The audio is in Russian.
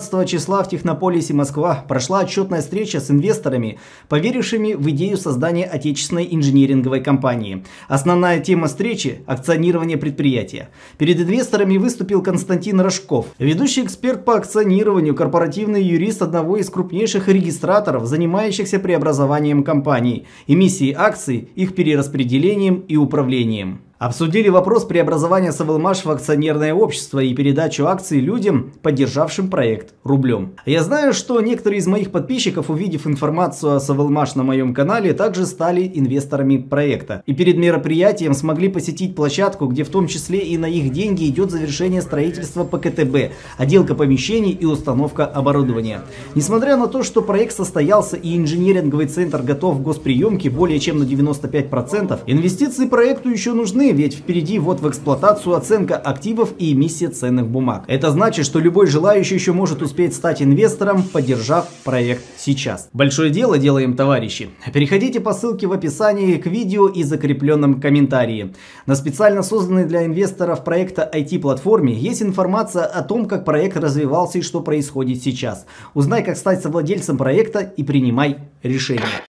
15 числа в Технополисе Москва прошла отчетная встреча с инвесторами, поверившими в идею создания отечественной инжиниринговой компании. Основная тема встречи – акционирование предприятия. Перед инвесторами выступил Константин Рожков, ведущий эксперт по акционированию, корпоративный юрист одного из крупнейших регистраторов, занимающихся преобразованием компаний, эмиссией акций, их перераспределением и управлением. Обсудили вопрос преобразования Савелмаш в акционерное общество и передачу акций людям, поддержавшим проект рублем. Я знаю, что некоторые из моих подписчиков, увидев информацию о Савелмаш на моем канале, также стали инвесторами проекта. И перед мероприятием смогли посетить площадку, где в том числе и на их деньги идет завершение строительства ПКТБ, отделка помещений и установка оборудования. Несмотря на то, что проект состоялся и инжиниринговый центр готов к госприемке более чем на 95%, инвестиции проекту еще нужны ведь впереди вот в эксплуатацию оценка активов и эмиссия ценных бумаг. Это значит, что любой желающий еще может успеть стать инвестором, поддержав проект сейчас. Большое дело делаем, товарищи. Переходите по ссылке в описании к видео и закрепленном комментарии. На специально созданной для инвесторов проекта IT-платформе есть информация о том, как проект развивался и что происходит сейчас. Узнай, как стать совладельцем проекта и принимай решение.